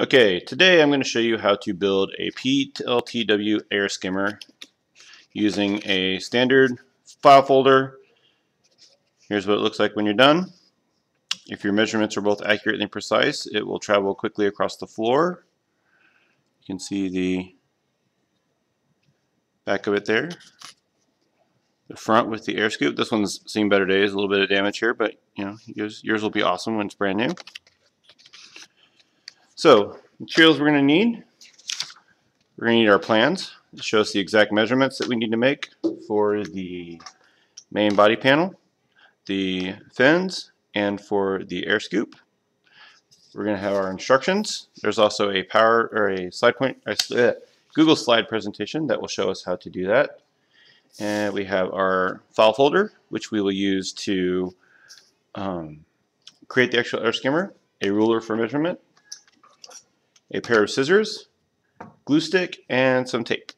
Okay, today I'm going to show you how to build a PLTW air skimmer using a standard file folder. Here's what it looks like when you're done. If your measurements are both accurate and precise, it will travel quickly across the floor. You can see the back of it there. The front with the air scoop. This one's seen better days, a little bit of damage here, but you know, yours, yours will be awesome when it's brand new. So, materials we're going to need. We're going to need our plans. It shows the exact measurements that we need to make for the main body panel, the fins, and for the air scoop. We're going to have our instructions. There's also a power or a slide point, uh, Google slide presentation that will show us how to do that. And we have our file folder, which we will use to um, create the actual air skimmer, a ruler for measurement, a pair of scissors, glue stick, and some tape.